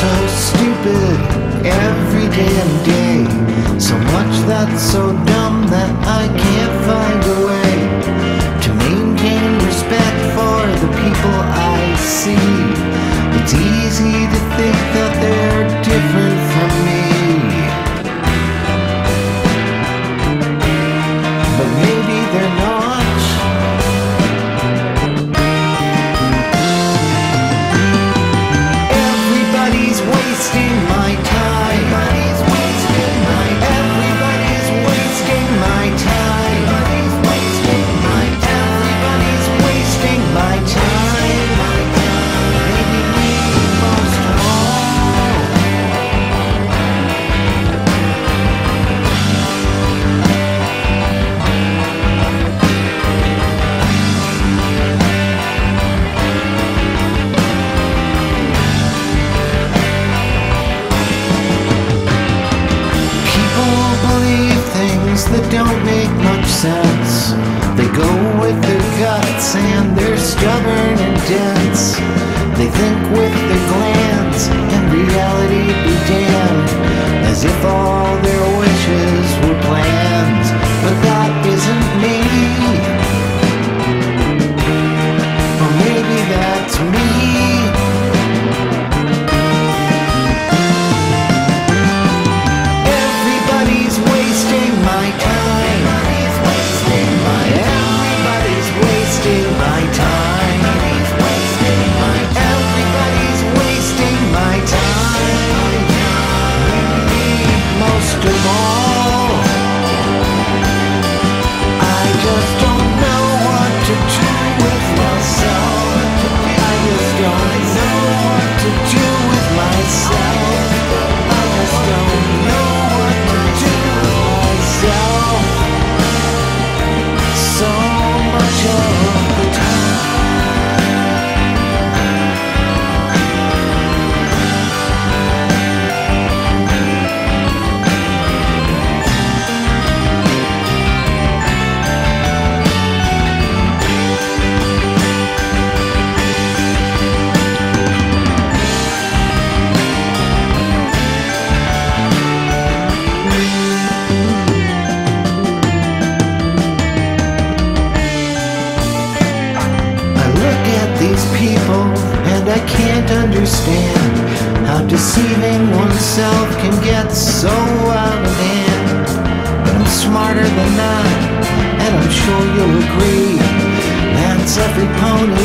so stupid every damn day. So much that's so dumb that I. that don't make much sense. They go with their guts and they're stubborn and dense. They think with their glands and reality be damned. As if all their wishes were plans. But that isn't me. Or maybe that's me. understand how deceiving oneself can get so out of hand. But I'm smarter than that, and I'm sure you'll agree. That's every pony